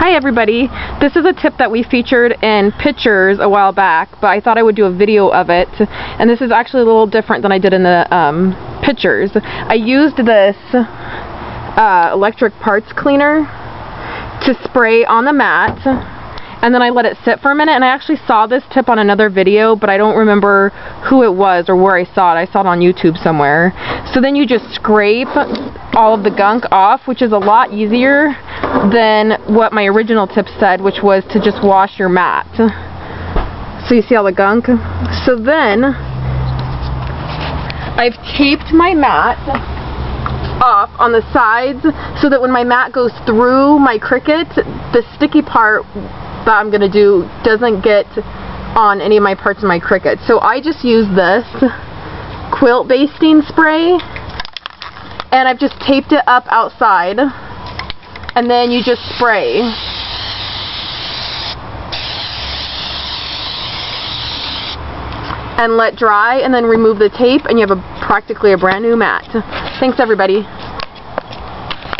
Hi everybody. This is a tip that we featured in pictures a while back, but I thought I would do a video of it. And this is actually a little different than I did in the um, pictures. I used this uh, electric parts cleaner to spray on the mat and then I let it sit for a minute and I actually saw this tip on another video but I don't remember who it was or where I saw it. I saw it on YouTube somewhere. So then you just scrape all of the gunk off which is a lot easier than what my original tip said which was to just wash your mat. So you see all the gunk? So then I've taped my mat off on the sides so that when my mat goes through my Cricut, the sticky part that I'm going to do doesn't get on any of my parts of my Cricut. So I just use this quilt basting spray and I've just taped it up outside and then you just spray. And let dry and then remove the tape and you have a practically a brand new mat. Thanks everybody.